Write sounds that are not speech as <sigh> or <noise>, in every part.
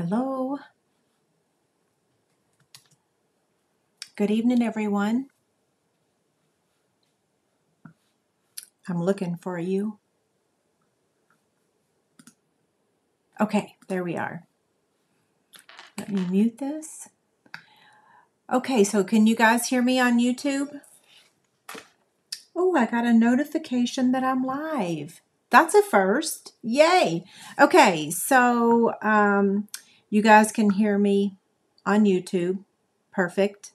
Hello. Good evening, everyone. I'm looking for you. Okay, there we are. Let me mute this. Okay, so can you guys hear me on YouTube? Oh, I got a notification that I'm live. That's a first. Yay. Okay, so um, you guys can hear me on YouTube. Perfect.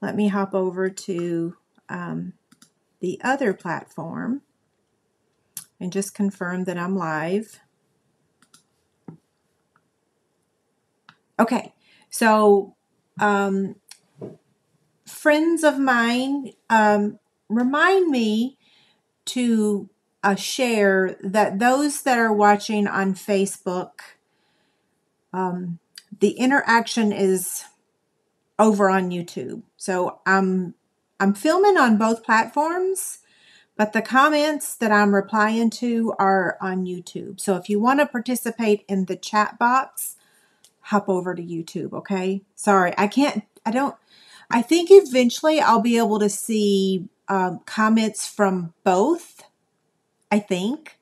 Let me hop over to um, the other platform and just confirm that I'm live. Okay, so um, friends of mine um, remind me to uh, share that those that are watching on Facebook, um, the interaction is over on YouTube. So I'm I'm filming on both platforms, but the comments that I'm replying to are on YouTube. So if you want to participate in the chat box, hop over to YouTube, okay? Sorry, I can't, I don't, I think eventually I'll be able to see um, comments from both. I think.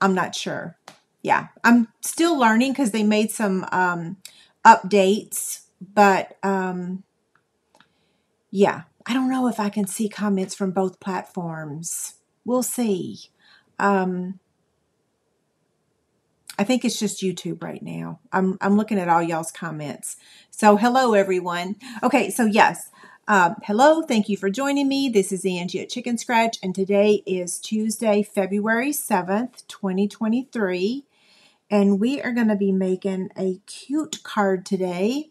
I'm not sure. Yeah, I'm still learning because they made some um, updates, but um, yeah, I don't know if I can see comments from both platforms. We'll see. Um, I think it's just YouTube right now. I'm I'm looking at all y'all's comments. So hello everyone. Okay, so yes. Um, hello, thank you for joining me. This is Angie at ChicnScratch, and today is Tuesday, February 7th, 2023. And we are going to be making a cute card today.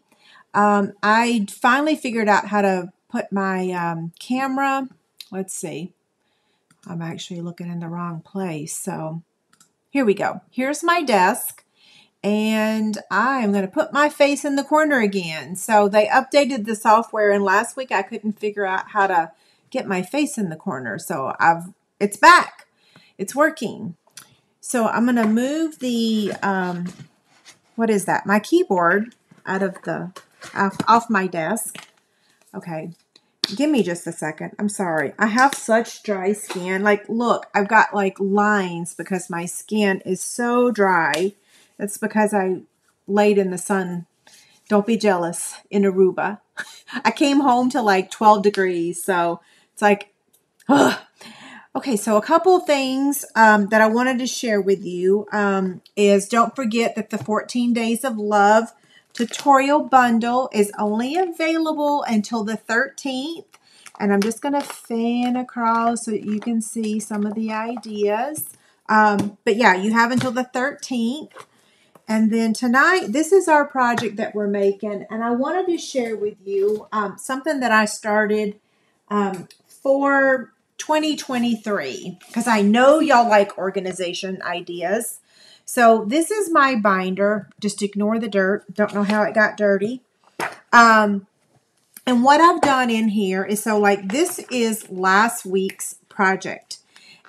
Um, I finally figured out how to put my um, camera. Let's see. I'm actually looking in the wrong place. So here we go. Here's my desk. And I'm going to put my face in the corner again. So they updated the software and last week I couldn't figure out how to get my face in the corner. So I've it's back. It's working. So I'm going to move the um, what is that? My keyboard out of the off, off my desk. Okay. Give me just a second. I'm sorry. I have such dry skin. Like, look, I've got like lines because my skin is so dry. That's because I laid in the sun. Don't be jealous in Aruba. <laughs> I came home to like 12 degrees. So it's like, ugh. Okay, so a couple of things um, that I wanted to share with you um, is don't forget that the 14 Days of Love tutorial bundle is only available until the 13th. And I'm just going to fan across so you can see some of the ideas. Um, but yeah, you have until the 13th. And then tonight, this is our project that we're making. And I wanted to share with you um, something that I started um, for 2023 because I know y'all like organization ideas. So this is my binder. Just ignore the dirt. Don't know how it got dirty. Um, and what I've done in here is so like this is last week's project.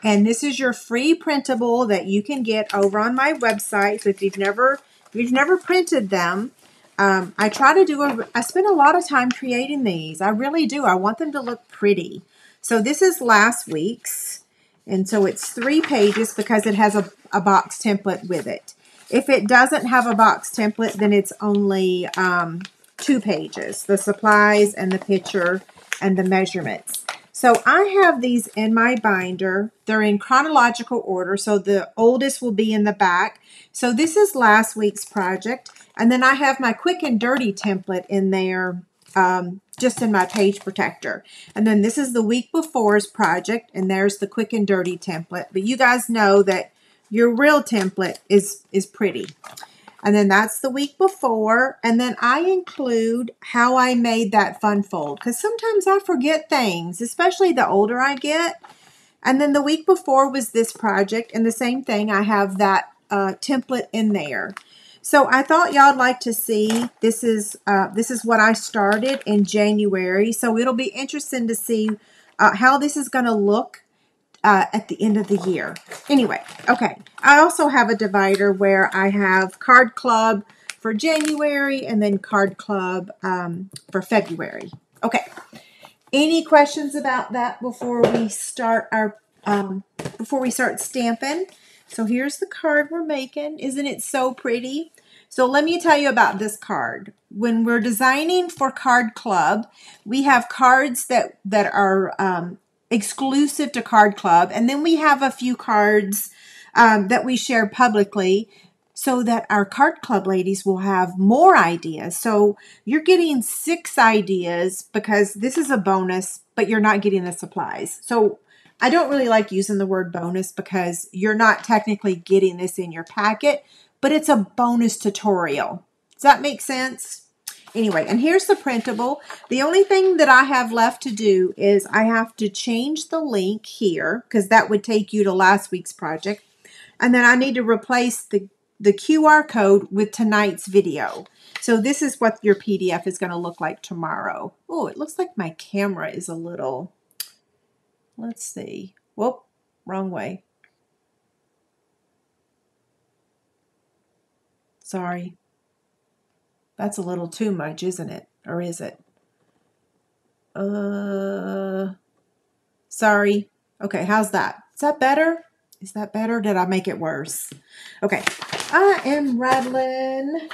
And this is your free printable that you can get over on my website. So if you've never if you've never printed them, um, I try to do a, I spend a lot of time creating these. I really do. I want them to look pretty. So this is last week's. And so it's three pages because it has a, a box template with it. If it doesn't have a box template, then it's only um, two pages, the supplies and the picture and the measurements. So I have these in my binder. They're in chronological order, so the oldest will be in the back. So this is last week's project. And then I have my quick and dirty template in there um, just in my page protector. And then this is the week before's project, and there's the quick and dirty template. But you guys know that your real template is, is pretty. And then that's the week before. And then I include how I made that fun fold because sometimes I forget things, especially the older I get. And then the week before was this project, and the same thing, I have that uh, template in there. So I thought y'all'd like to see, this is, uh, this is what I started in January. So it'll be interesting to see uh, how this is going to look uh, at the end of the year. Anyway, okay. I also have a divider where I have Card Club for January and then Card Club um, for February. Okay. Any questions about that before we start our um, before we start stamping? So here's the card we're making. Isn't it so pretty? So let me tell you about this card. When we're designing for Card Club, we have cards that that are um, exclusive to Card Club, and then we have a few cards um, that we share publicly so that our card club ladies will have more ideas. So you're getting six ideas because this is a bonus, but you're not getting the supplies. So I don't really like using the word bonus because you're not technically getting this in your packet, but it's a bonus tutorial. Does that make sense? Anyway, and here's the printable. The only thing that I have left to do is I have to change the link here because that would take you to last week's project. And then I need to replace the the QR code with tonight's video. So this is what your PDF is going to look like tomorrow. Oh, it looks like my camera is a little, let's see. Whoop, wrong way. Sorry. That's a little too much, isn't it? Or is it? Uh, sorry. Okay, how's that? Is that better? Is that better? Did I make it worse? Okay. I am rattling.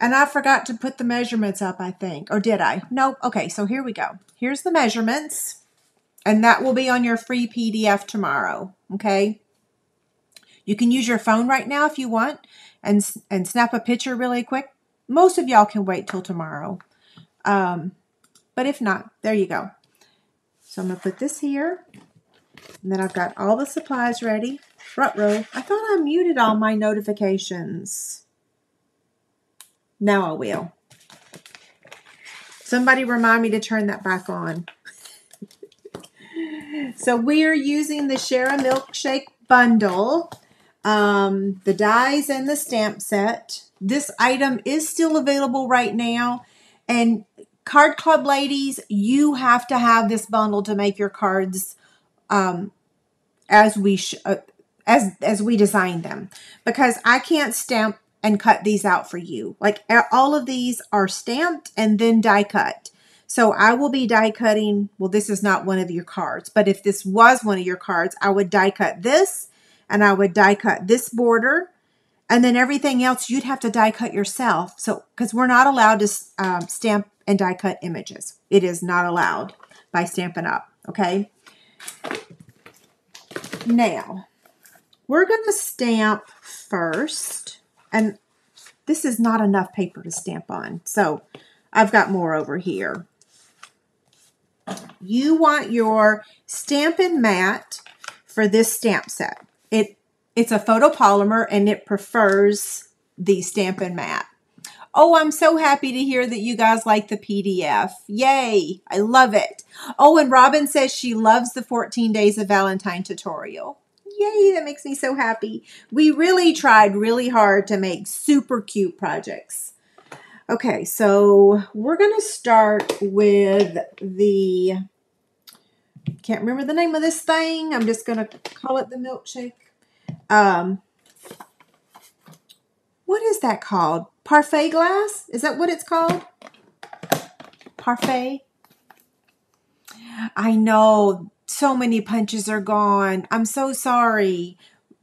And I forgot to put the measurements up, I think. Or did I? Nope. Okay, so here we go. Here's the measurements. And that will be on your free PDF tomorrow. Okay. You can use your phone right now if you want and, and snap a picture really quick. Most of y'all can wait till tomorrow. Um, but if not, there you go. So I'm going to put this here. And then I've got all the supplies ready. Front row. I thought I muted all my notifications. Now I will. Somebody remind me to turn that back on. <laughs> so we are using the Share a Milkshake bundle, um, the dies and the stamp set. This item is still available right now. And Card Club ladies, you have to have this bundle to make your cards um, as we sh- uh, as as we design them because I can't stamp and cut these out for you. Like all of these are stamped and then die cut. So I will be die cutting. Well, this is not one of your cards, but if this was one of your cards, I would die cut this and I would die cut this border and then everything else you'd have to die cut yourself. So because we're not allowed to um, stamp and die cut images, it is not allowed by Stampin' Up. Okay. Now, we're going to stamp first, and this is not enough paper to stamp on, so I've got more over here. You want your Stampin' Mat for this stamp set. It It's a photopolymer, and it prefers the Stampin' Mat. Oh, I'm so happy to hear that you guys like the PDF. Yay, I love it. Oh, and Robin says she loves the 14 Days of Valentine tutorial. Yay, that makes me so happy. We really tried really hard to make super cute projects. Okay, so we're going to start with the, can't remember the name of this thing. I'm just going to call it the milkshake. Um, what is that called? Parfait glass? Is that what it's called? Parfait? I know so many punches are gone. I'm so sorry.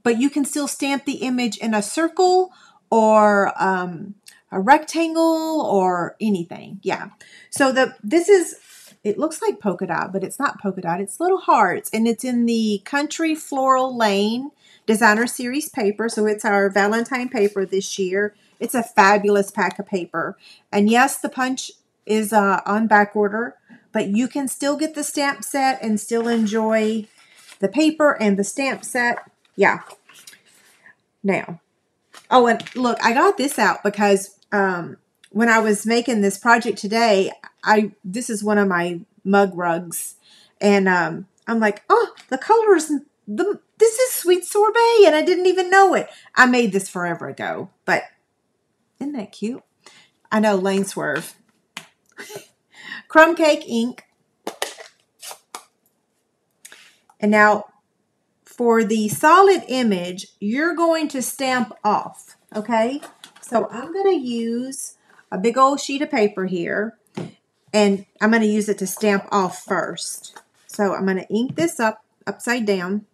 But you can still stamp the image in a circle or um, a rectangle or anything. Yeah. So the this is it looks like polka dot, but it's not polka dot. It's little hearts, and it's in the Country Floral Lane Designer Series paper. So it's our Valentine paper this year. It's a fabulous pack of paper. And yes, the punch is uh, on back order, but you can still get the stamp set and still enjoy the paper and the stamp set. Yeah. Now, oh, and look, I got this out because um, when I was making this project today, I this is one of my mug rugs, and um, I'm like, oh, the colors, the this is sweet sorbet, and I didn't even know it. I made this forever ago, but isn't that cute? I know, Lane Swerve. <laughs> Crumb Cake ink. And now for the solid image, you're going to stamp off, okay? So I'm going to use a big old sheet of paper here and I'm going to use it to stamp off first. So I'm going to ink this up upside down.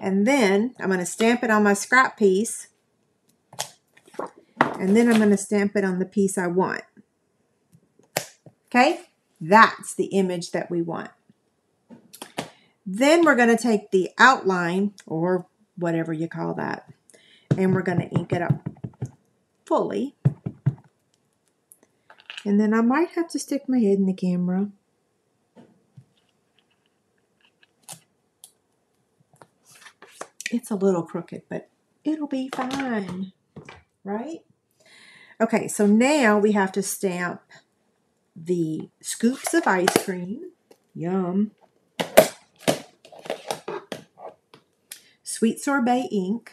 And then I'm going to stamp it on my scrap piece. And then I'm going to stamp it on the piece I want. Okay? That's the image that we want. Then we're going to take the outline, or whatever you call that, and we're going to ink it up fully. And then I might have to stick my head in the camera. It's a little crooked, but it'll be fine, right? Okay, so now we have to stamp the scoops of ice cream. Yum. Sweet Sorbet ink.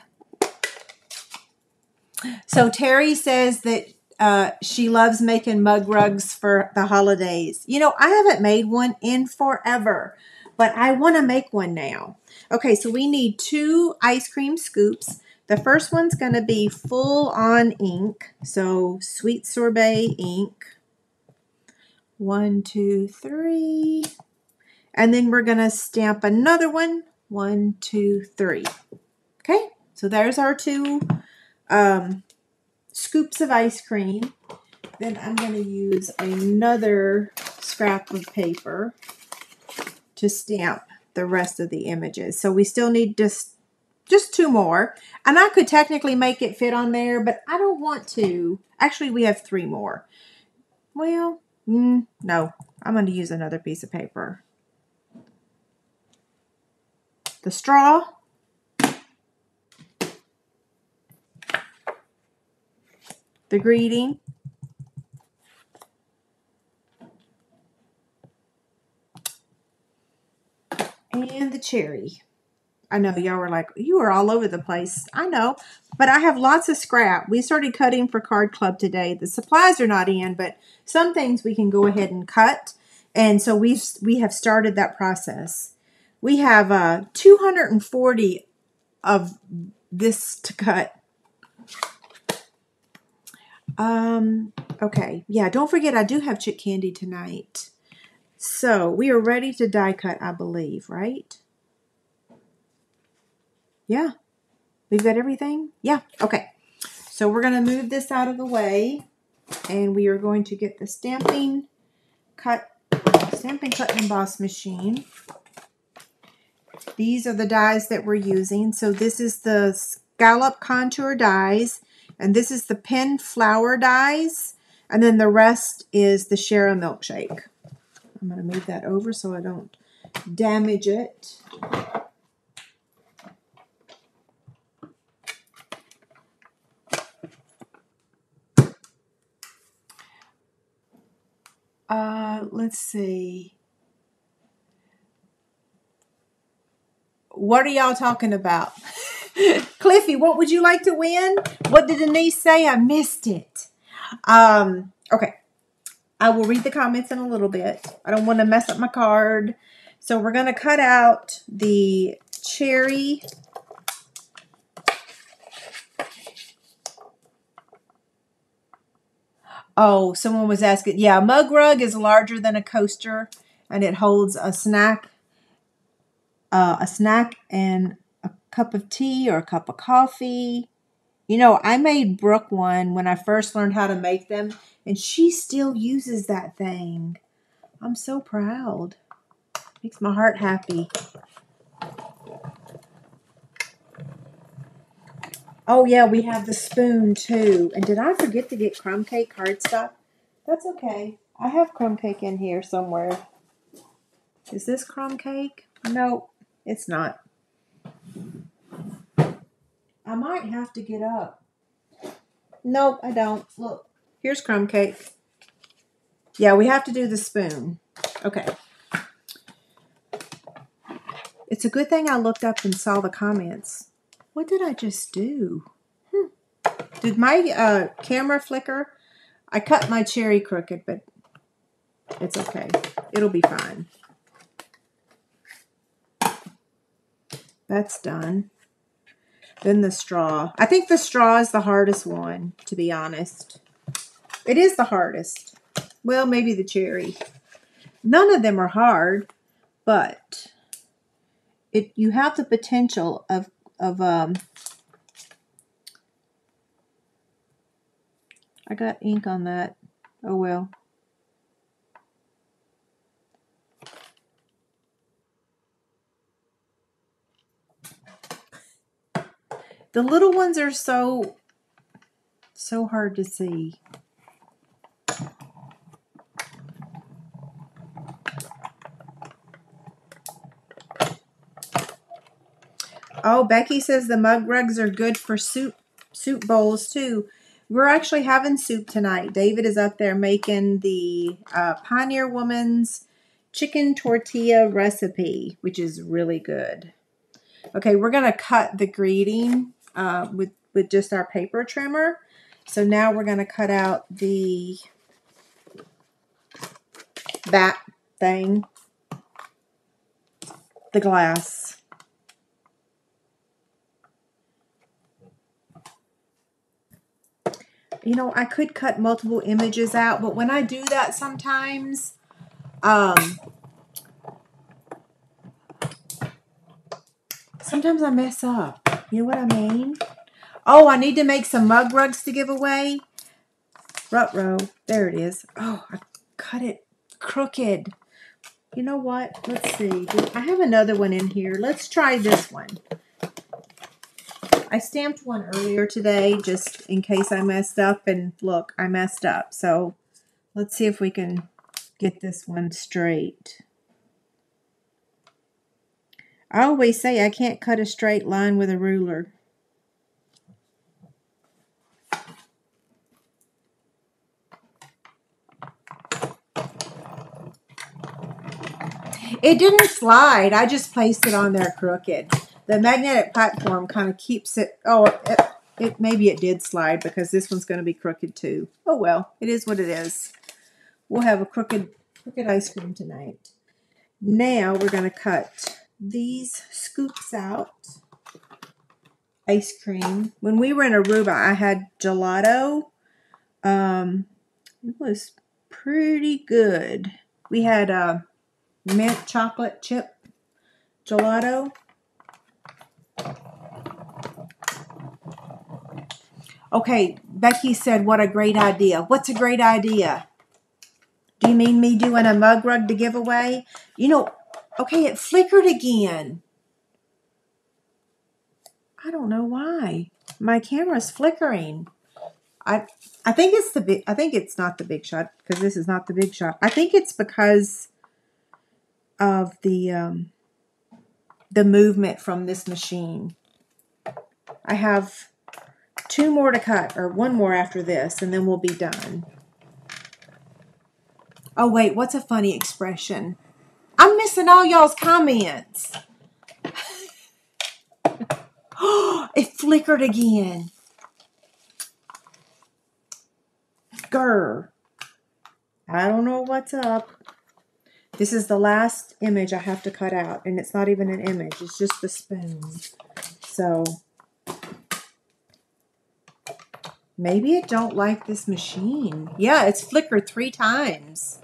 So Terry says that uh, she loves making mug rugs for the holidays. You know, I haven't made one in forever, but I want to make one now. Okay, so we need two ice cream scoops. The first one's going to be full on ink. So Sweet Sorbet ink. One, two, three. And then we're going to stamp another one. One, two, three. Okay, so there's our two um, scoops of ice cream. Then I'm going to use another scrap of paper to stamp the rest of the images. So we still need just just two more. And I could technically make it fit on there, but I don't want to. Actually, we have three more. Well, mm, no, I'm going to use another piece of paper. The straw the greeting. And the cherry. I know y'all were like, you are all over the place. I know, but I have lots of scrap. We started cutting for Card Club today. The supplies are not in, but some things we can go ahead and cut. And so we've, we have started that process. We have uh, 240 of this to cut. Um, okay. Yeah, don't forget I do have chick candy tonight. So we are ready to die cut, I believe, right? Yeah. We've got everything? Yeah. Okay. So we're going to move this out of the way and we are going to get the stamping cut stamping cut emboss machine. These are the dies that we're using. So this is the scallop contour dies and this is the pin flower dies. And then the rest is the Share a Milkshake. I'm going to move that over so I don't damage it. Uh, let's see. What are y'all talking about? <laughs> Cliffy, what would you like to win? What did Denise say? I missed it. Um, okay. I will read the comments in a little bit. I don't want to mess up my card. So we're going to cut out the cherry. Oh, someone was asking. Yeah, a mug rug is larger than a coaster and it holds a snack, uh, a snack and a cup of tea or a cup of coffee. You know, I made Brooke one when I first learned how to make them, and she still uses that thing. I'm so proud. Makes my heart happy. Oh, yeah, we have the spoon too. And did I forget to get crumb cake cardstock? That's okay. I have crumb cake in here somewhere. Is this crumb cake? No, it's not. I might have to get up. Nope, I don't. Look, here's crumb cake. Yeah, we have to do the spoon. Okay. It's a good thing I looked up and saw the comments. What did I just do? Hmm. Did my uh, camera flicker? I cut my cherry crooked, but it's okay. It'll be fine. That's done. Then the straw. I think the straw is the hardest one, to be honest. It is the hardest. Well, maybe the cherry. None of them are hard, but it you have the potential of of um I got ink on that. Oh well. The little ones are so, so hard to see. Oh, Becky says the mug rugs are good for soup soup bowls too. We're actually having soup tonight. David is up there making the uh, Pioneer Woman's chicken tortilla recipe, which is really good. Okay, we're going to cut the greeting uh, with, with just our paper trimmer. So now we're going to cut out the that thing, the glass. You know, I could cut multiple images out, but when I do that sometimes, um, sometimes I mess up. You know what I mean? Oh, I need to make some mug rugs to give away. Rut row. There it is. Oh, I cut it crooked. You know what? Let's see. I have another one in here. Let's try this one. I stamped one earlier today just in case I messed up. And look, I messed up. So let's see if we can get this one straight. I always say I can't cut a straight line with a ruler. It didn't slide. I just placed it on there crooked. The magnetic platform kind of keeps it. Oh, it, it maybe it did slide because this one's going to be crooked too. Oh well, it is what it is. We'll have a crooked crooked ice cream tonight. Now we're going to cut these scoops out. Ice cream. When we were in Aruba, I had gelato. Um, it was pretty good. We had a mint chocolate chip gelato. Okay, Becky said, what a great idea. What's a great idea? Do you mean me doing a mug rug to give away? You know, Okay, it flickered again. I don't know why. My camera's flickering. I I think it's the big I think it's not the big shot because this is not the big shot. I think it's because of the um the movement from this machine. I have two more to cut or one more after this and then we'll be done. Oh wait, what's a funny expression? I'm missing all y'all's comments. <gasps> it flickered again. Grr. I don't know what's up. This is the last image I have to cut out, and it's not even an image. It's just the spoon. So, maybe it don't like this machine. Yeah, it's flickered three times.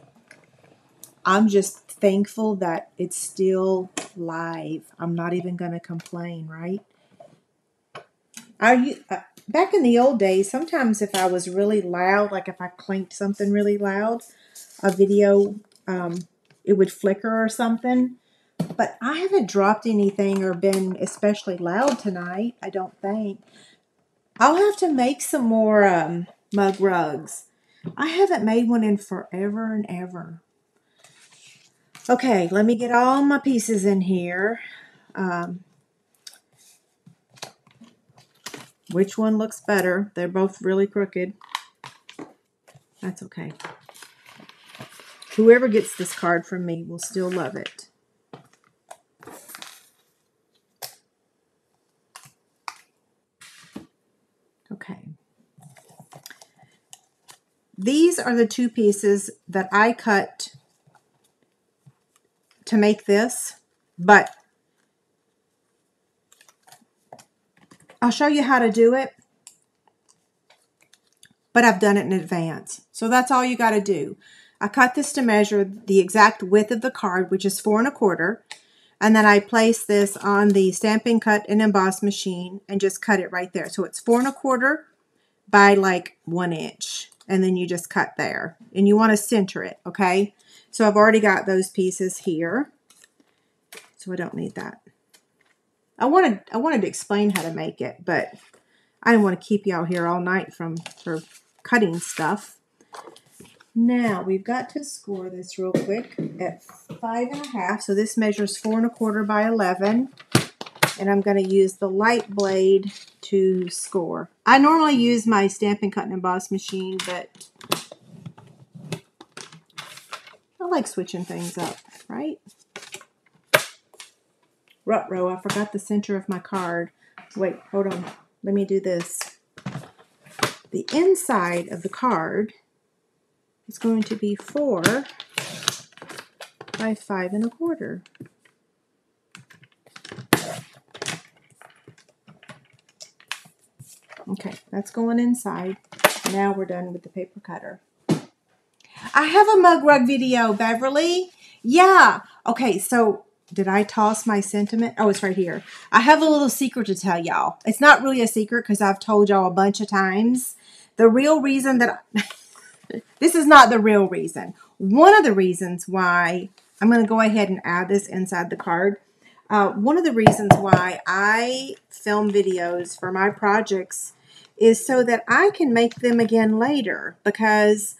I'm just thankful that it's still live. I'm not even going to complain, right? I uh, back in the old days, sometimes if I was really loud, like if I clanked something really loud, a video um, it would flicker or something. But I haven't dropped anything or been especially loud tonight. I don't think. I'll have to make some more um, mug rugs. I haven't made one in forever and ever. Okay, let me get all my pieces in here. Um, which one looks better? They're both really crooked. That's okay. Whoever gets this card from me will still love it. Okay. These are the two pieces that I cut to make this, but I'll show you how to do it, but I've done it in advance. So that's all you got to do. I cut this to measure the exact width of the card, which is four and a quarter. And then I place this on the Stampin' Cut and Emboss machine and just cut it right there. So it's four and a quarter by like one inch. And then you just cut there. And you want to center it, okay? So I've already got those pieces here. So I don't need that. I wanted I wanted to explain how to make it, but I didn't want to keep y'all here all night from for cutting stuff. Now we've got to score this real quick at five and a half. So this measures four and a quarter by 11. And I'm going to use the light blade to score. I normally use my Stampin' Cut and Emboss machine, but I like switching things up, right? Rut-row, I forgot the center of my card. Wait, hold on. Let me do this. The inside of the card is going to be 4 by 5 and a quarter. Okay, that's going inside. Now we're done with the paper cutter. I have a mug rug video, Beverly. Yeah. Okay, so did I toss my sentiment? Oh, it's right here. I have a little secret to tell y'all. It's not really a secret because I've told y'all a bunch of times. The real reason that I, <laughs> this is not the real reason. One of the reasons why I'm going to go ahead and add this inside the card. Uh, one of the reasons why I film videos for my projects is so that I can make them again later because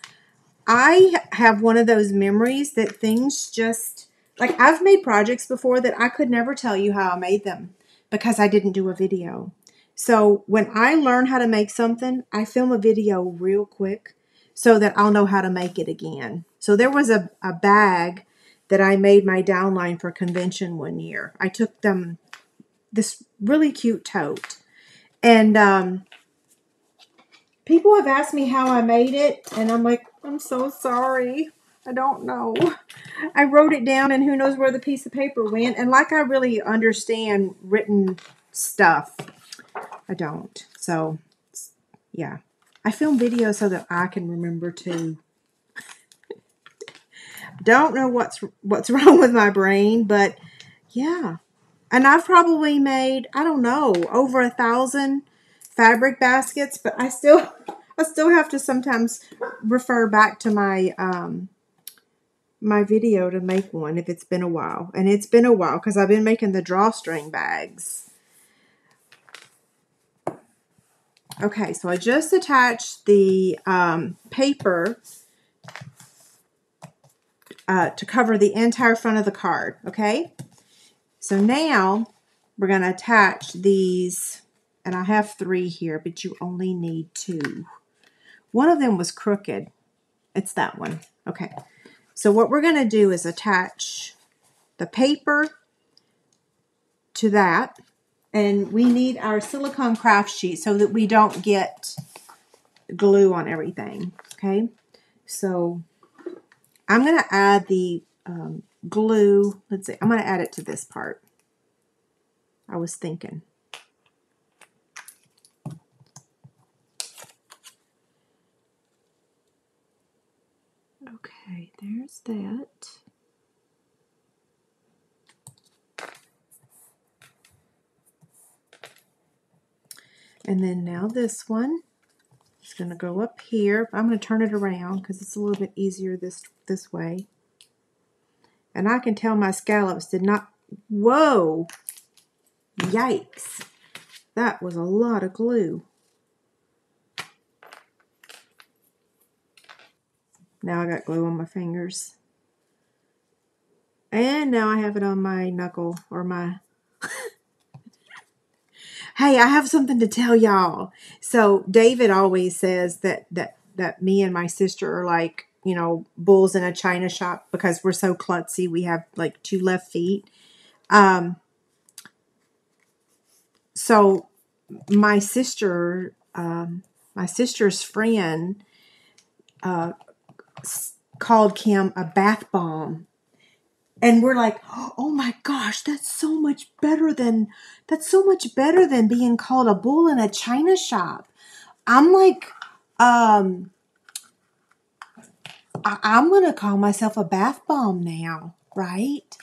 I have one of those memories that things just like I've made projects before that I could never tell you how I made them because I didn't do a video. So when I learn how to make something, I film a video real quick so that I'll know how to make it again. So there was a, a bag that I made my downline for convention one year. I took them this really cute tote. And um, people have asked me how I made it, and I'm like, I'm so sorry. I don't know. <laughs> I wrote it down, and who knows where the piece of paper went. And like I really understand written stuff, I don't. So, yeah. I film videos so that I can remember to. Don't know what's what's <laughs> wrong with my brain, but yeah. And I've probably made, I don't know, over a thousand fabric baskets, but I still <laughs> I still have to sometimes refer back to my um my video to make one if it's been a while. And it's been a while because I've been making the drawstring bags. Okay, so I just attached the um, paper uh, to cover the entire front of the card, okay? So now we're going to attach these, and I have three here, but you only need two. One of them was crooked. It's that one. Okay, so what we're going to do is attach the paper to that and we need our silicone craft sheet so that we don't get glue on everything. Okay, so I'm going to add the um, glue. Let's see, I'm going to add it to this part. I was thinking. Okay, there's that. And then now this one is going to go up here. I'm going to turn it around because it's a little bit easier this, this way. And I can tell my scallops did not, whoa, yikes. That was a lot of glue. Now I got glue on my fingers. And now I have it on my knuckle or my Hey, I have something to tell y'all. So David always says that that that me and my sister are like, you know, bulls in a china shop because we're so klutzy. We have like two left feet. Um so my sister um my sister's friend uh called Kim a bath bomb and we're like, oh my gosh, that's so much better than that's so much better than being called a bull in a china shop. I'm like, um, I'm gonna call myself a bath bomb now, right?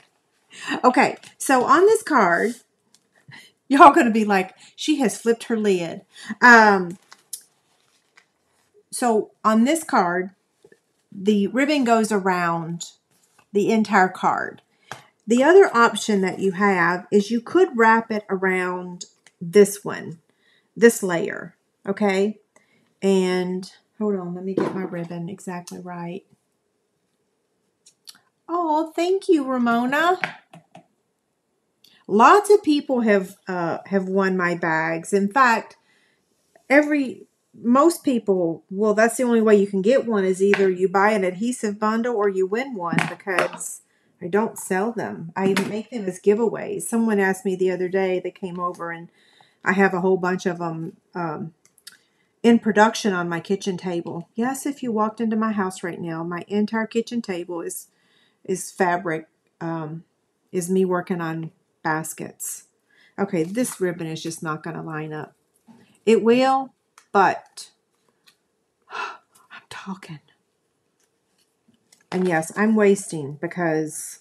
<laughs> okay, so on this card, y'all gonna be like, she has flipped her lid. Um, so on this card, the ribbon goes around the entire card. The other option that you have is you could wrap it around this one, this layer, okay? And hold on, let me get my ribbon exactly right. Oh, thank you, Ramona. Lots of people have uh, have won my bags. In fact, every most people, well, that's the only way you can get one is either you buy an adhesive bundle or you win one because I don't sell them. I make them as giveaways. Someone asked me the other day, they came over and I have a whole bunch of them um, in production on my kitchen table. Yes, if you walked into my house right now, my entire kitchen table is is fabric, um, is me working on baskets. Okay, this ribbon is just not going to line up. It will, but I'm talking. And yes, I'm wasting because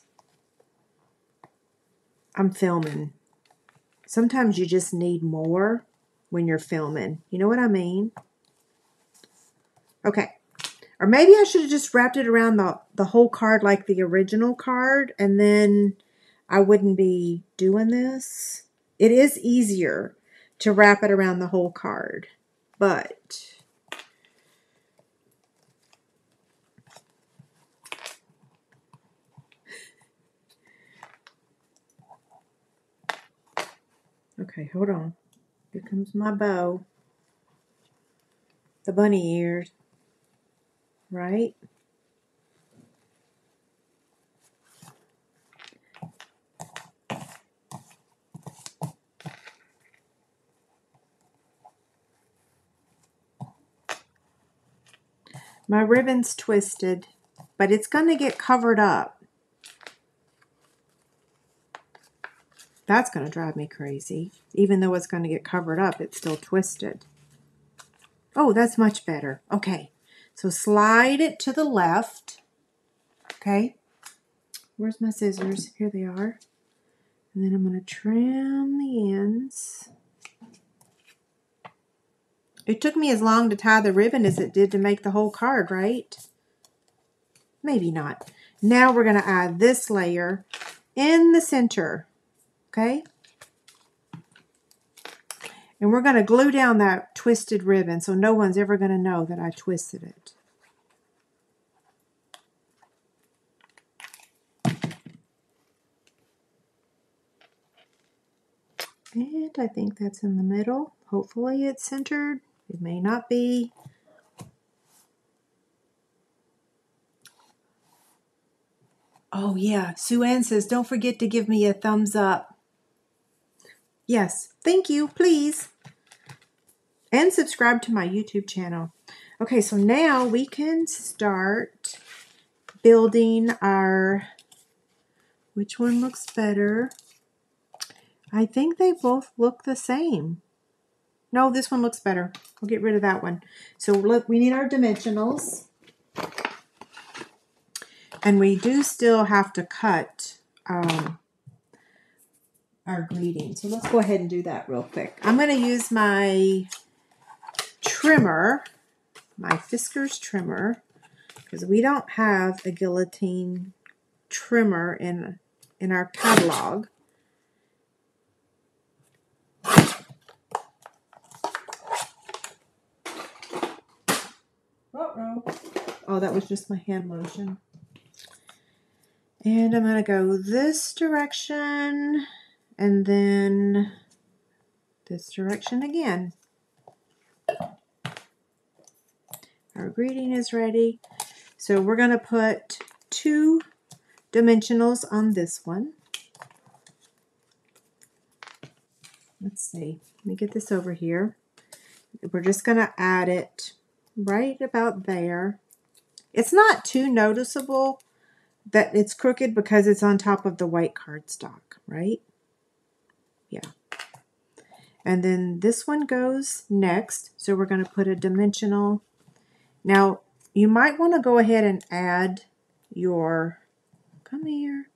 I'm filming. Sometimes you just need more when you're filming. You know what I mean? Okay. Or maybe I should have just wrapped it around the, the whole card like the original card and then I wouldn't be doing this. It is easier to wrap it around the whole card but okay hold on. Here comes my bow. The bunny ears right My ribbon's twisted, but it's going to get covered up. That's going to drive me crazy. Even though it's going to get covered up, it's still twisted. Oh, that's much better. Okay, so slide it to the left. Okay, where's my scissors? Here they are. And then I'm going to trim the ends. It took me as long to tie the ribbon as it did to make the whole card, right? Maybe not. Now we're going to add this layer in the center, okay? And we're going to glue down that twisted ribbon so no one's ever going to know that I twisted it. And I think that's in the middle. Hopefully it's centered. It may not be. Oh, yeah. Sue Ann says, don't forget to give me a thumbs up. Yes, thank you, please. And subscribe to my YouTube channel. Okay, so now we can start building our, which one looks better? I think they both look the same. No, this one looks better. We'll get rid of that one. So look, we need our dimensionals. And we do still have to cut um, our greeting. So let's go ahead and do that real quick. I'm going to use my trimmer, my Fiskars trimmer, because we don't have a guillotine trimmer in, in our catalog. Oh, that was just my hand lotion. And I'm going to go this direction and then this direction again. Our greeting is ready. So we're going to put two dimensionals on this one. Let's see. Let me get this over here. We're just going to add it right about there. It's not too noticeable, that it's crooked because it's on top of the white cardstock, right? Yeah. And then this one goes next. So we're going to put a dimensional. Now, you might want to go ahead and add your, come here.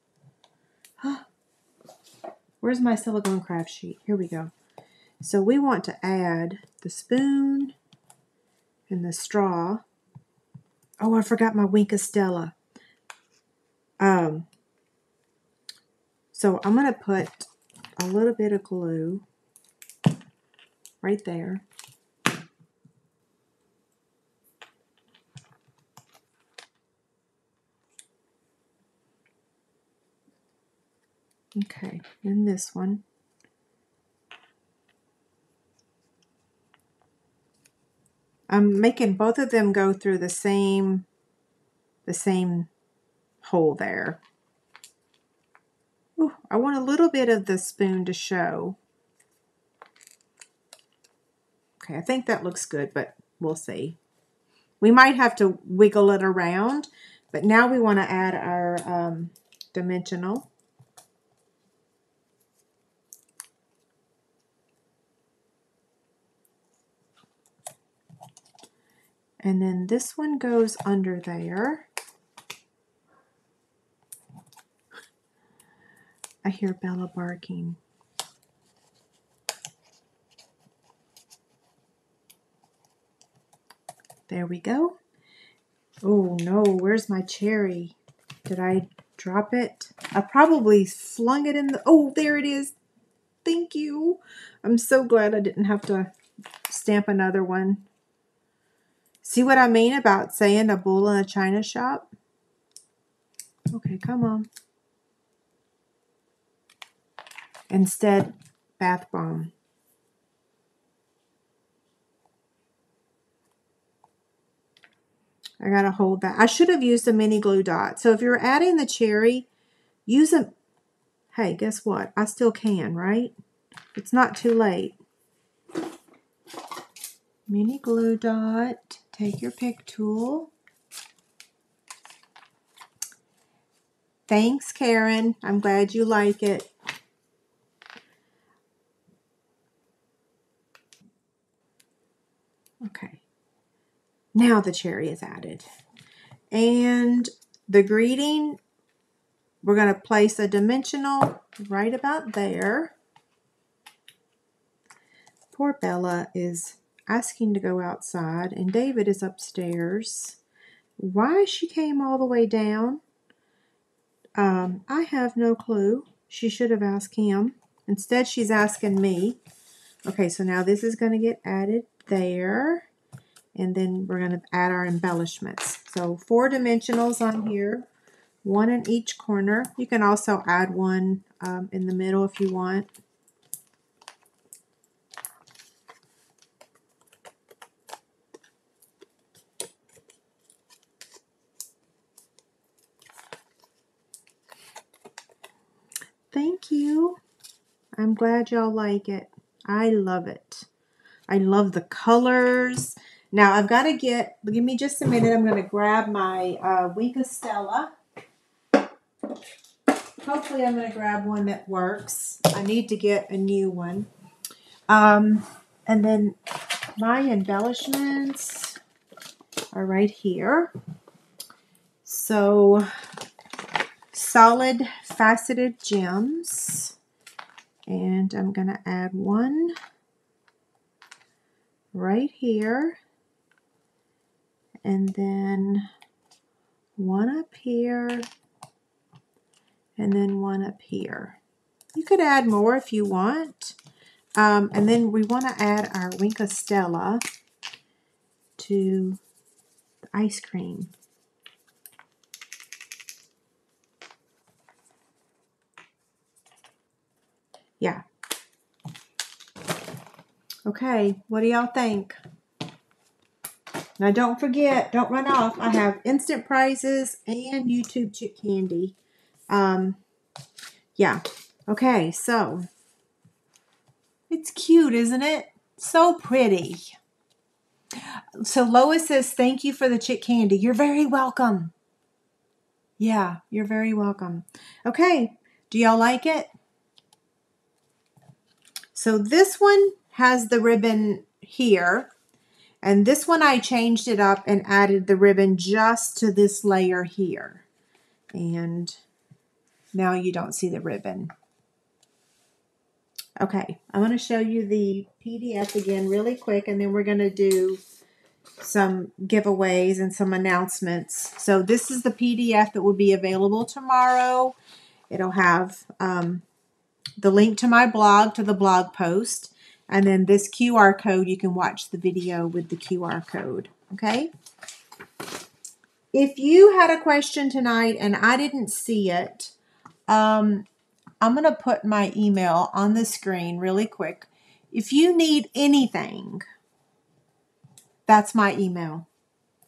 <gasps> Where's my silicone craft sheet? Here we go. So we want to add the spoon and the straw. Oh, I forgot my Wink of Stella. Um, so I'm going to put a little bit of glue right there. Okay, and this one. I'm making both of them go through the same the same hole there. Ooh, I want a little bit of the spoon to show. Okay, I think that looks good, but we'll see. We might have to wiggle it around, but now we want to add our um, dimensional. And then this one goes under there. I hear Bella barking. There we go. Oh no, where's my cherry? Did I drop it? I probably flung it in the, oh, there it is. Thank you. I'm so glad I didn't have to stamp another one. See what I mean about saying a bull in a china shop? Okay, come on. Instead, bath bomb. I gotta hold that. I should have used a mini glue dot. So if you're adding the cherry, use a, hey, guess what? I still can, right? It's not too late. Mini glue dot. Take your pick tool. Thanks, Karen. I'm glad you like it. Okay. Now the cherry is added. And the greeting, we're going to place a dimensional right about there. Poor Bella is asking to go outside, and David is upstairs. Why she came all the way down, um, I have no clue. She should have asked him. Instead, she's asking me. Okay, so now this is going to get added there. And then we're going to add our embellishments. So four dimensionals on here, one in each corner. You can also add one um, in the middle if you want. Thank you. I'm glad y'all like it. I love it. I love the colors. Now I've got to get, give me just a minute. I'm going to grab my uh, Stella. Hopefully I'm going to grab one that works. I need to get a new one. Um, and then my embellishments are right here. So solid faceted gems. And I'm going to add one right here. And then one up here. And then one up here. You could add more if you want. Um, and then we want to add our Wink of Stella to the ice cream. Yeah. Okay, what do y'all think? Now don't forget, don't run off. I have instant prizes and YouTube chick candy. Um, yeah. Okay, so it's cute, isn't it? So pretty. So Lois says, thank you for the chick candy. You're very welcome. Yeah, you're very welcome. Okay, do y'all like it? So this one has the ribbon here. And this one I changed it up and added the ribbon just to this layer here. And now you don't see the ribbon. Okay, I'm going to show you the PDF again really quick and then we're going to do some giveaways and some announcements. So this is the PDF that will be available tomorrow. It'll have um, the link to my blog, to the blog post, and then this QR code, you can watch the video with the QR code, okay? If you had a question tonight and I didn't see it, um, I'm going to put my email on the screen really quick. If you need anything, that's my email.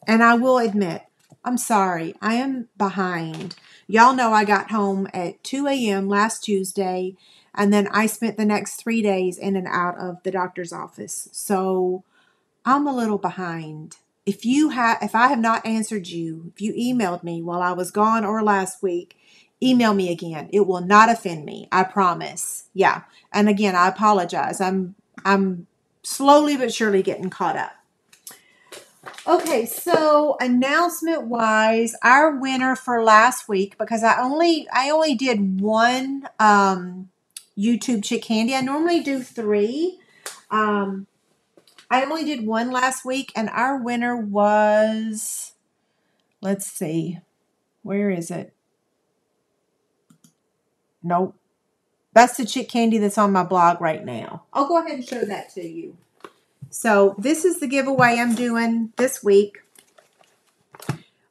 And I will admit, I'm sorry, I am behind. Y'all know I got home at 2 a.m. last Tuesday, and then I spent the next three days in and out of the doctor's office. So I'm a little behind. If you have, if I have not answered you, if you emailed me while I was gone or last week, email me again. It will not offend me. I promise. Yeah. And again, I apologize. I'm I'm slowly but surely getting caught up. Okay, so announcement wise, our winner for last week because I only I only did one um YouTube chick candy. I normally do three. Um I only did one last week and our winner was let's see. Where is it? Nope. That's the chick candy that's on my blog right now. I'll go ahead and show that to you. So this is the giveaway I'm doing this week.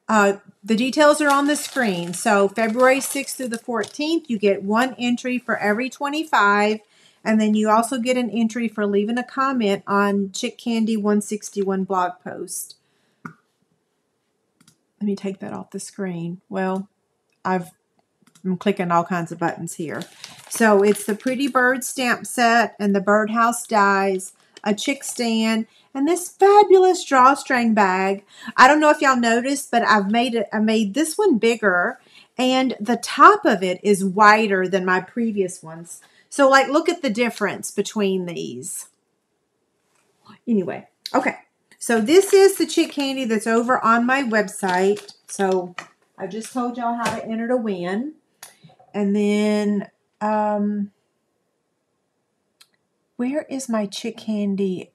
Uh, the details are on the screen. So February 6th through the 14th, you get one entry for every 25. And then you also get an entry for leaving a comment on Chick Candy 161 blog post. Let me take that off the screen. Well, I've I'm clicking all kinds of buttons here. So it's the Pretty Bird stamp set and the Birdhouse dies, a chic stand, and this fabulous drawstring bag. I don't know if y'all noticed, but I've made it. I made this one bigger, and the top of it is wider than my previous ones. So, like, look at the difference between these. Anyway, okay. So this is the chick candy that's over on my website. So I just told y'all how to enter to win. And then, um, where is my chick candy?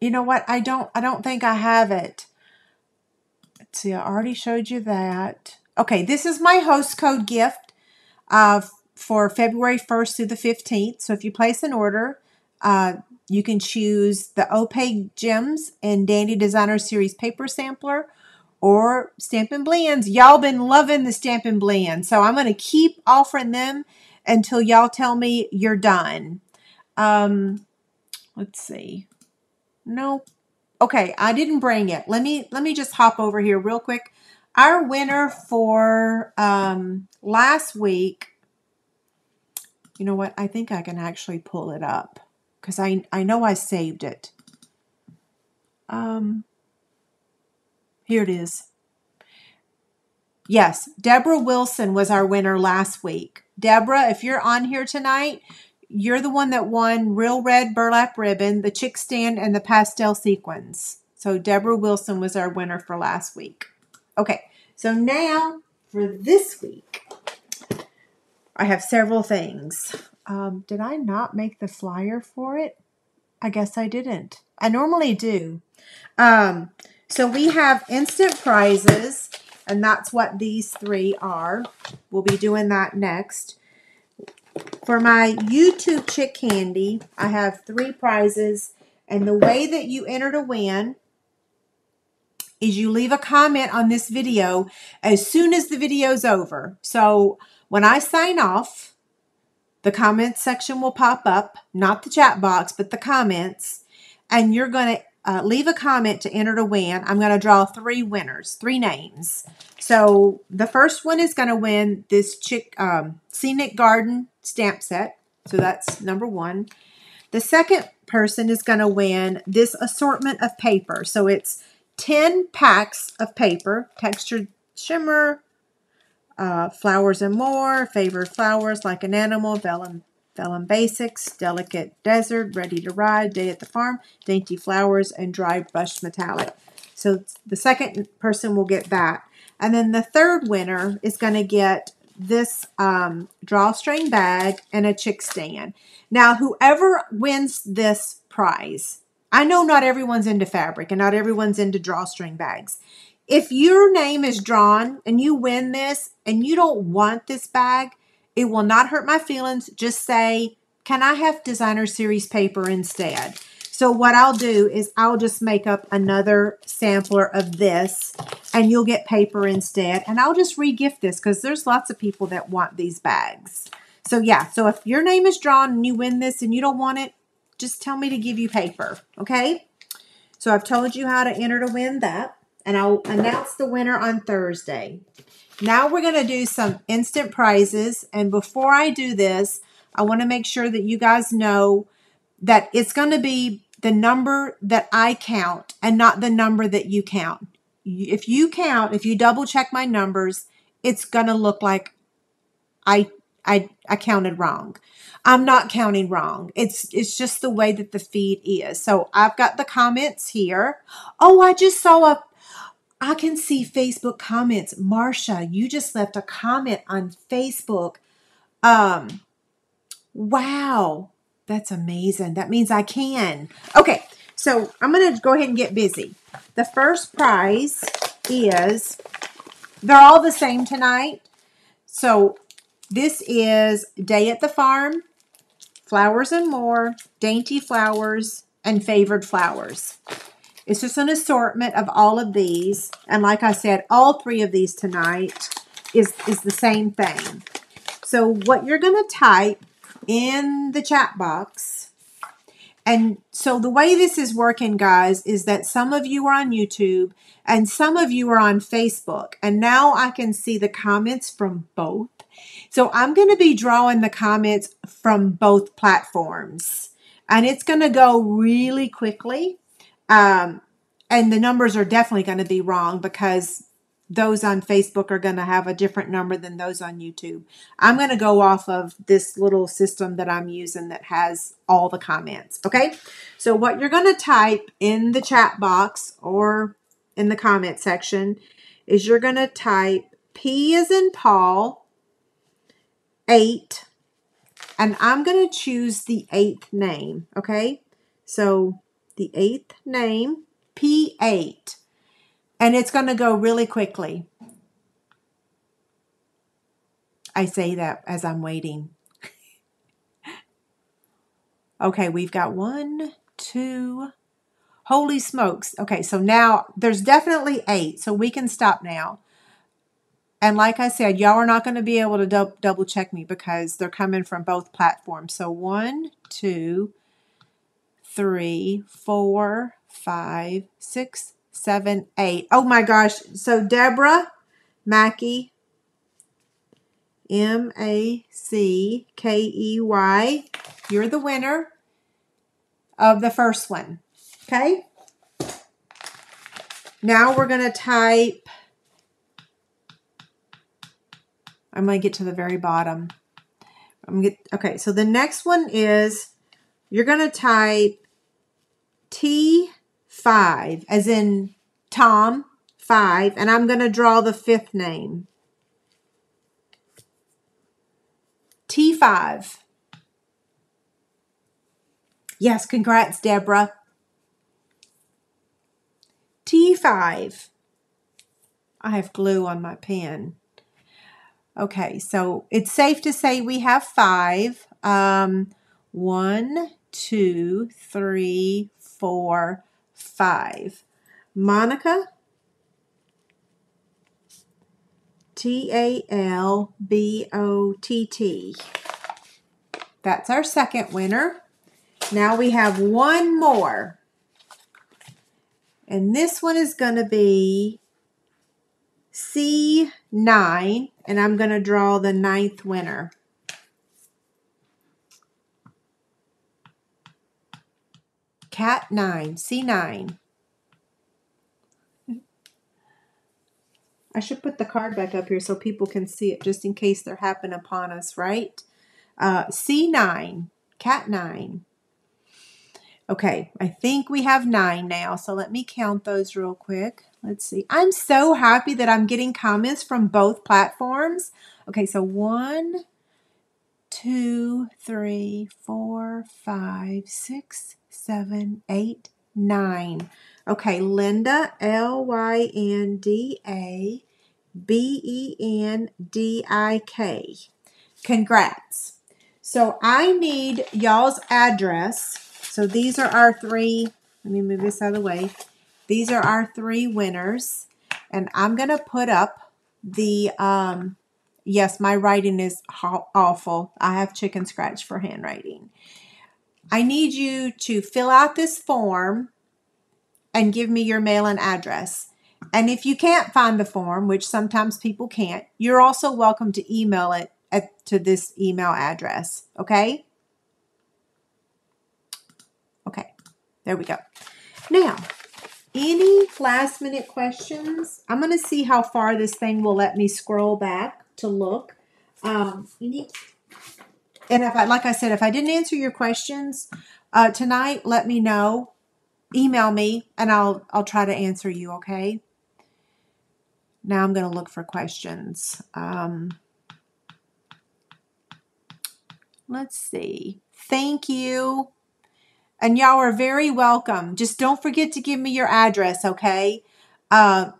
You know what? I don't, I don't think I have it. Let's see. I already showed you that. Okay. This is my host code gift, uh, for February 1st through the 15th. So if you place an order, uh, you can choose the Opaque Gems and Dandy Designer Series paper sampler or Stampin' Blends. Y'all been loving the Stampin' Blends, so I'm going to keep offering them until y'all tell me you're done. Um, let's see. No. Okay, I didn't bring it. Let me let me just hop over here real quick. Our winner for um, last week. You know what? I think I can actually pull it up because I I know I saved it. Um, here it is. Yes, Deborah Wilson was our winner last week. Deborah, if you're on here tonight, you're the one that won Real Red Burlap Ribbon, the Chic Stand, and the Pastel Sequins. So Deborah Wilson was our winner for last week. Okay, so now for this week, I have several things. Um, did I not make the flyer for it? I guess I didn't. I normally do. Um, so we have instant prizes, and that's what these three are. We'll be doing that next. For my YouTube Chick Candy, I have three prizes, and the way that you enter to win is you leave a comment on this video as soon as the video's over. So when I sign off, the comments section will pop up, not the chat box, but the comments, and you're going to uh, leave a comment to enter to win. I'm going to draw three winners, three names. So the first one is going to win this chick um, Scenic Garden stamp set. So that's number one. The second person is going to win this assortment of paper. So it's 10 packs of paper, textured shimmer, uh, Flowers and More, Favored Flowers Like an Animal, Vellum, Vellum Basics, Delicate Desert, Ready to Ride, Day at the Farm, Dainty Flowers, and Dry Brush Metallic. So the second person will get that. And then the third winner is going to get this um, drawstring bag and a chic stand. Now, whoever wins this prize, I know not everyone's into fabric and not everyone's into drawstring bags. If your name is drawn and you win this and you don't want this bag, it will not hurt my feelings. Just say, can I have designer series paper instead? So what I'll do is I'll just make up another sampler of this and you'll get paper instead. And I'll just re-gift this because there's lots of people that want these bags. So yeah, so if your name is drawn and you win this and you don't want it, just tell me to give you paper, okay? So I've told you how to enter to win that, and I'll announce the winner on Thursday. Now we're going to do some instant prizes, and before I do this, I want to make sure that you guys know that it's going to be the number that I count and not the number that you count. If you count, if you double check my numbers, it's going to look like I I I counted wrong. I'm not counting wrong. It's it's just the way that the feed is. So I've got the comments here. Oh, I just saw a I can see Facebook comments. Marsha, you just left a comment on Facebook. Um wow. That's amazing. That means I can. Okay. So I'm going to go ahead and get busy. The first prize is they're all the same tonight. So this is Day at the Farm, Flowers and More, Dainty Flowers, and Favored Flowers. It's just an assortment of all of these. And like I said, all three of these tonight is, is the same thing. So what you're going to type in the chat box, and so the way this is working, guys, is that some of you are on YouTube and some of you are on Facebook. And now I can see the comments from both. So I'm going to be drawing the comments from both platforms. And it's going to go really quickly. Um, and the numbers are definitely going to be wrong because those on Facebook are going to have a different number than those on YouTube. I'm going to go off of this little system that I'm using that has all the comments. Okay. So what you're going to type in the chat box or in the comment section is you're going to type P as in Paul, 8, and I'm going to choose the eighth name, okay? So the eighth name, P8, and it's going to go really quickly. I say that as I'm waiting. <laughs> okay, we've got one, two, holy smokes. Okay, so now there's definitely eight, so we can stop now. And like I said, y'all are not going to be able to double check me because they're coming from both platforms. So one, two, three, four, five, six, seven, eight. Oh my gosh. So Deborah Mackey, M A C K E Y, you're the winner of the first one. Okay? Now we're going to type I'm going to get to the very bottom. I'm get okay, so the next one is you're going to type T5 as in Tom 5 and I'm going to draw the fifth name. T5. Yes, congrats, Deborah. T5. I have glue on my pen. Okay, so it's safe to say we have five. Um, one, two, three, four, five. Monica, T A L B O T T. That's our second winner. Now we have one more. And this one is going to be C9 and I'm going to draw the ninth winner. Cat 9, C9. I should put the card back up here so people can see it just in case they're happen upon us, right? Uh, C9, cat 9. Okay, I think we have nine now, so let me count those real quick. Let's see. I'm so happy that I'm getting comments from both platforms. Okay, so one, two, three, four, five, six, seven, eight, nine. Okay, Linda, L Y N D A B E N D I K. Congrats. So I need y'all's address. So these are our three. Let me move this out of the way. These are our three winners. And I'm going to put up the, um, yes, my writing is awful. I have chicken scratch for handwriting. I need you to fill out this form and give me your mail and address. And if you can't find the form, which sometimes people can't, you're also welcome to email it at, to this email address. Okay? Okay, there we go. Now, any last minute questions? I'm going to see how far this thing will let me scroll back to look. Um, any, and if I, like I said, if I didn't answer your questions uh, tonight, let me know. Email me, and I'll I'll try to answer you. Okay. Now I'm going to look for questions. Um, let's see. Thank you. And y'all are very welcome. Just don't forget to give me your address, okay? Uh,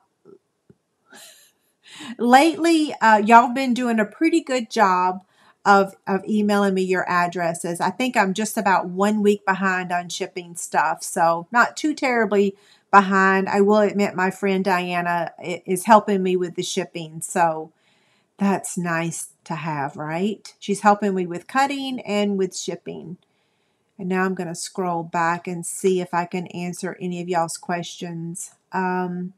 <laughs> lately, uh, y'all been doing a pretty good job of, of emailing me your addresses. I think I'm just about one week behind on shipping stuff, so not too terribly behind. I will admit my friend Diana is helping me with the shipping, so that's nice to have, right? She's helping me with cutting and with shipping. And now I'm going to scroll back and see if I can answer any of y'all's questions. Um,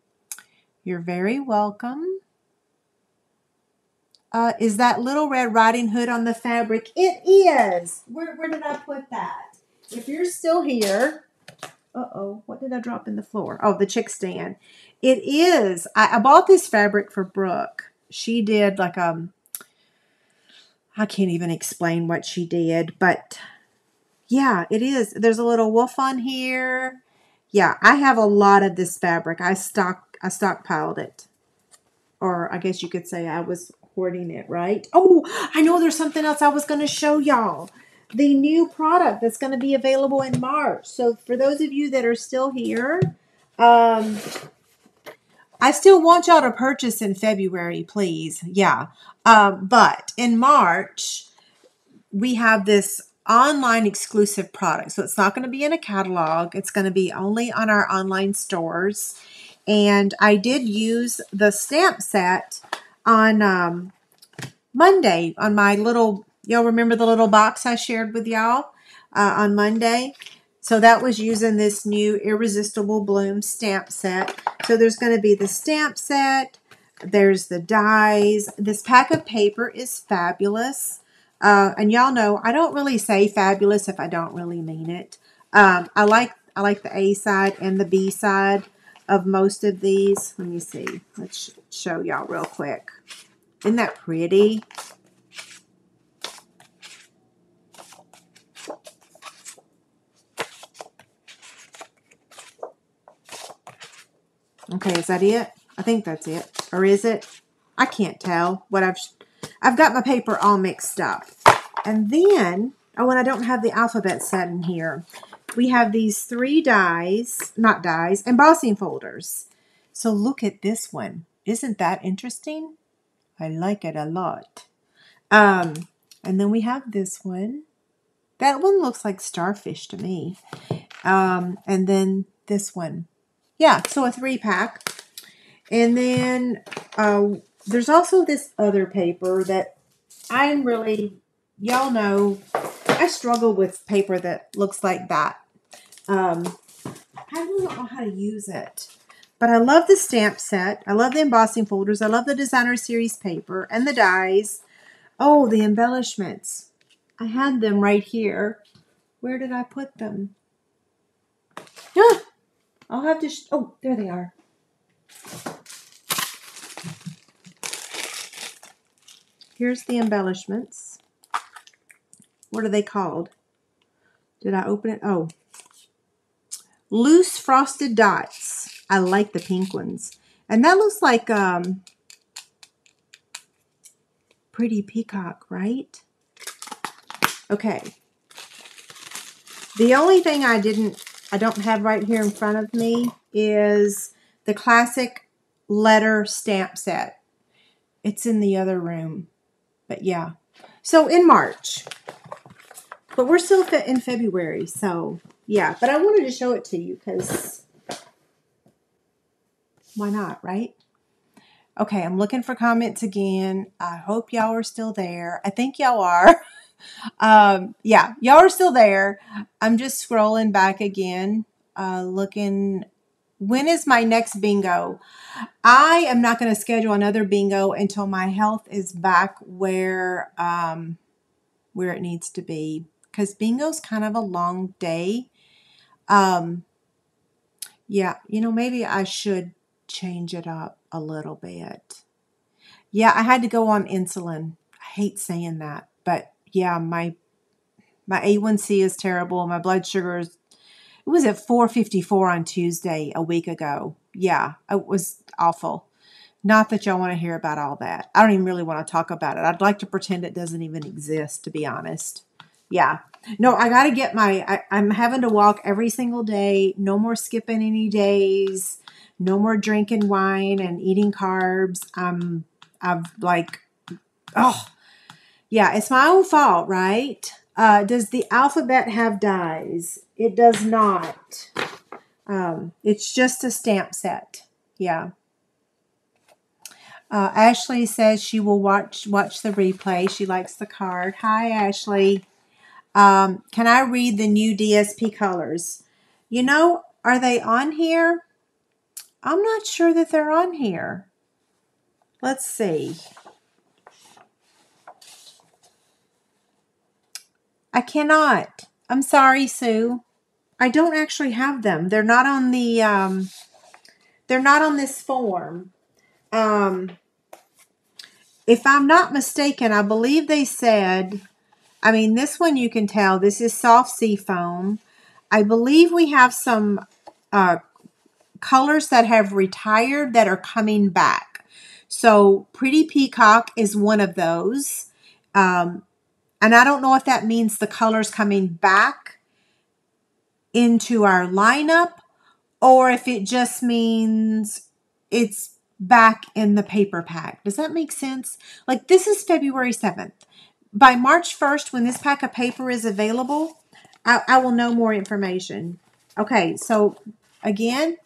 you're very welcome. Uh, is that little red riding hood on the fabric? It is. Where, where did I put that? If you're still here, uh-oh, what did I drop in the floor? Oh, the chic stand. It is. I, I bought this fabric for Brooke. She did like um I can't even explain what she did, but yeah, it is. There's a little wolf on here. Yeah, I have a lot of this fabric. I stock I stockpiled it. Or I guess you could say I was hoarding it, right? Oh, I know there's something else I was going to show y'all. The new product that's going to be available in March. So for those of you that are still here, um, I still want y'all to purchase in February, please. Yeah. Um, but in March, we have this online exclusive product. So it's not going to be in a catalog, it's going to be only on our online stores. And I did use the stamp set on um, Monday on my little, y'all remember the little box I shared with y'all uh, on Monday? So that was using this new Irresistible Bloom stamp set. So there's going to be the stamp set. There's the dies. This pack of paper is fabulous. Uh, and y'all know I don't really say fabulous if I don't really mean it. Um, I like I like the A side and the B side of most of these. Let me see. Let's show y'all real quick. Isn't that pretty? Okay, is that it? I think that's it. Or is it? I can't tell what I've I've got my paper all mixed up. And then, oh, and I don't have the alphabet set in here. We have these three dies, not dies, embossing folders. So look at this one. Isn't that interesting? I like it a lot. Um, and then we have this one. That one looks like starfish to me. Um, and then this one. Yeah, so a three pack. And then uh, there's also this other paper that I'm really, y'all know, I struggle with paper that looks like that. Um, I really don't know how to use it. But I love the stamp set. I love the embossing folders. I love the designer series paper and the dies. Oh, the embellishments. I had them right here. Where did I put them? Ah, <gasps> I'll have to, oh, there they are. here's the embellishments. What are they called? Did I open it? Oh. Loose frosted dots. I like the pink ones. And that looks like um, pretty peacock, right? Okay. The only thing I didn't, I don't have right here in front of me is the classic letter stamp set. It's in the other room. But yeah. So in March. But we're still in February. So yeah. But I wanted to show it to you because why not, right? Okay, I'm looking for comments again. I hope y'all are still there. I think y'all are. <laughs> um, yeah, y'all are still there. I'm just scrolling back again, uh, looking. When is my next bingo? I am not going to schedule another bingo until my health is back where um, where it needs to be. Because bingo's kind of a long day. Um, yeah, you know, maybe I should change it up a little bit. Yeah, I had to go on insulin. I hate saying that, but yeah, my my A1C is terrible. My blood sugar is it was at 454 on Tuesday a week ago. Yeah, it was awful. Not that y'all want to hear about all that. I don't even really want to talk about it. I'd like to pretend it doesn't even exist, to be honest. Yeah. No, I got to get my, I, I'm having to walk every single day. No more skipping any days no more drinking wine and eating carbs. I'm I've like oh yeah, it's my own fault, right? Uh, does the alphabet have dies? It does not. Um, it's just a stamp set. Yeah. Uh, Ashley says she will watch watch the replay. She likes the card. Hi, Ashley. Um, can I read the new DSP colors? You know, are they on here? I'm not sure that they're on here. Let's see. I cannot. I'm sorry, Sue. I don't actually have them. They're not on the um they're not on this form. Um if I'm not mistaken, I believe they said I mean this one you can tell this is soft seafoam. I believe we have some uh, colors that have retired that are coming back. So Pretty Peacock is one of those. Um, and I don't know if that means the colors coming back into our lineup or if it just means it's back in the paper pack. Does that make sense? Like this is February 7th. By March 1st, when this pack of paper is available, I, I will know more information. Okay, so again,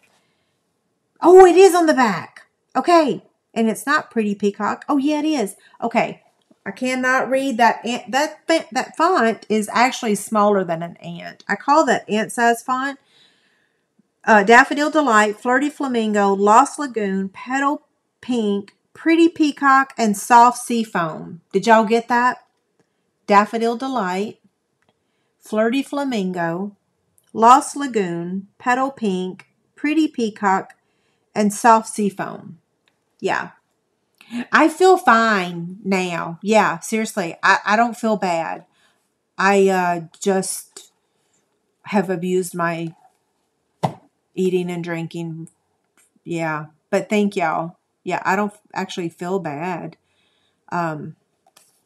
Oh, it is on the back. Okay. And it's not pretty peacock. Oh, yeah, it is. Okay. I cannot read that ant. That that font is actually smaller than an ant. I call that ant size font. Uh, Daffodil Delight, Flirty Flamingo, Lost Lagoon, Petal Pink, Pretty Peacock, and Soft Seafoam. Did y'all get that? Daffodil Delight, Flirty Flamingo, Lost Lagoon, Petal Pink, Pretty Peacock, and soft seafoam. Yeah. I feel fine now. Yeah, seriously. I, I don't feel bad. I uh, just have abused my eating and drinking. Yeah. But thank y'all. Yeah, I don't actually feel bad. Um,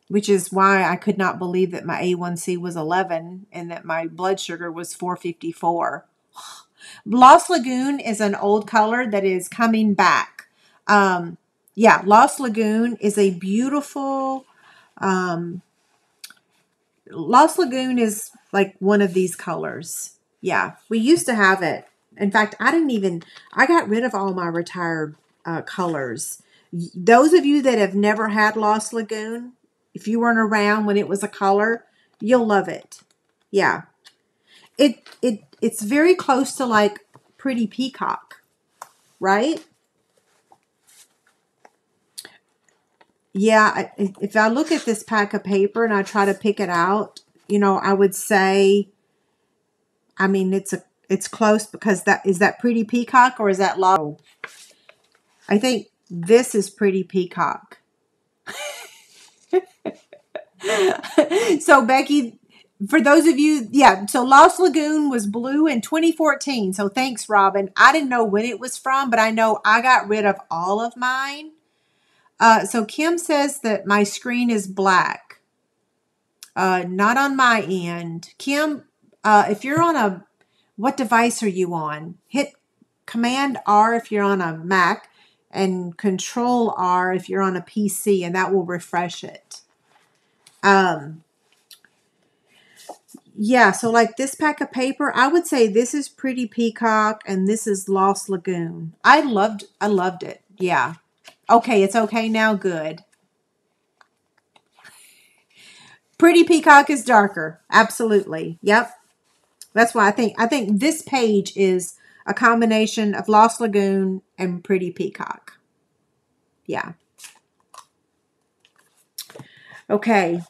which is why I could not believe that my A1C was 11 and that my blood sugar was 454. Lost Lagoon is an old color that is coming back. Um, yeah, Lost Lagoon is a beautiful. Um, Lost Lagoon is like one of these colors. Yeah, we used to have it. In fact, I didn't even, I got rid of all my retired uh, colors. Those of you that have never had Lost Lagoon, if you weren't around when it was a color, you'll love it. Yeah. It, it it's very close to like Pretty Peacock, right? Yeah, if I look at this pack of paper and I try to pick it out, you know, I would say, I mean, it's a it's close because that is that Pretty Peacock or is that low? I think this is Pretty Peacock. <laughs> <laughs> so Becky, for those of you, yeah, so Lost Lagoon was blue in 2014. So thanks, Robin. I didn't know when it was from, but I know I got rid of all of mine. Uh, so Kim says that my screen is black. Uh, not on my end. Kim, uh, if you're on a, what device are you on? Hit Command R if you're on a Mac and Control R if you're on a PC, and that will refresh it. Um, yeah, so like this pack of paper, I would say this is Pretty Peacock and this is Lost Lagoon. I loved I loved it. Yeah. Okay, it's okay now. Good. Pretty Peacock is darker. Absolutely. Yep. That's why I think I think this page is a combination of Lost Lagoon and Pretty Peacock. Yeah. Okay.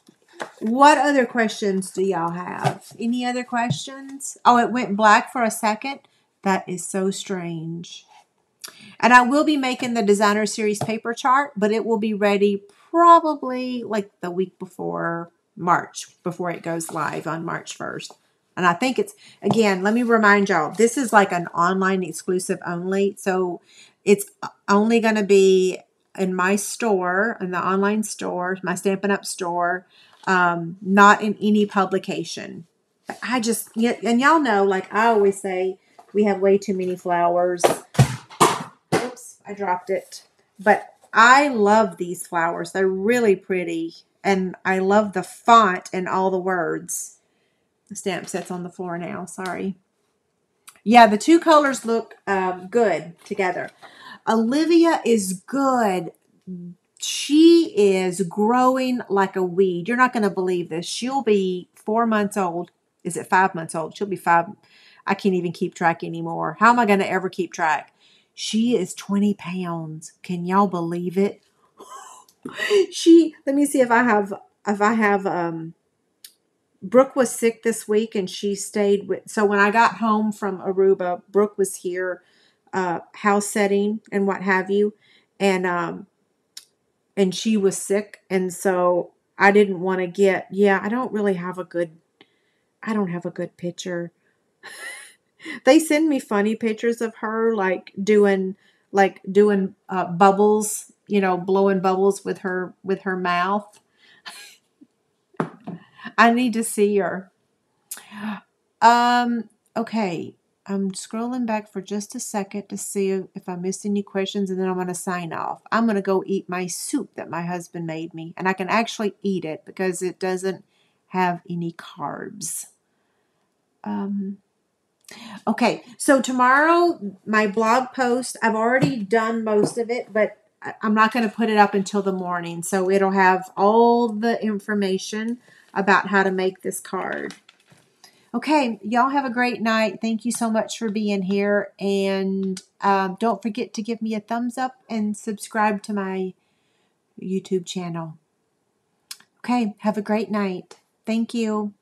What other questions do y'all have? Any other questions? Oh, it went black for a second. That is so strange. And I will be making the designer series paper chart, but it will be ready probably like the week before March, before it goes live on March 1st. And I think it's, again, let me remind y'all, this is like an online exclusive only. So it's only going to be in my store, in the online store, my Stampin' Up! store, um, not in any publication. I just, and y'all know, like I always say, we have way too many flowers. Oops, I dropped it. But I love these flowers. They're really pretty. And I love the font and all the words. The stamp set's on the floor now. Sorry. Yeah, the two colors look um, good together. Olivia is good she is growing like a weed. You're not going to believe this. She'll be four months old. Is it five months old? She'll be five. I can't even keep track anymore. How am I going to ever keep track? She is 20 pounds. Can y'all believe it? <gasps> she, let me see if I have, if I have, um, Brooke was sick this week and she stayed with, so when I got home from Aruba, Brooke was here, uh, house setting and what have you. And, um, and she was sick and so I didn't want to get yeah, I don't really have a good I don't have a good picture. <laughs> they send me funny pictures of her like doing like doing uh, bubbles, you know, blowing bubbles with her with her mouth. <laughs> I need to see her. Um okay, I'm scrolling back for just a second to see if I missed any questions and then I'm going to sign off. I'm going to go eat my soup that my husband made me and I can actually eat it because it doesn't have any carbs. Um, okay, so tomorrow, my blog post, I've already done most of it, but I'm not going to put it up until the morning. So it'll have all the information about how to make this card. Okay, y'all have a great night. Thank you so much for being here. And um, don't forget to give me a thumbs up and subscribe to my YouTube channel. Okay, have a great night. Thank you.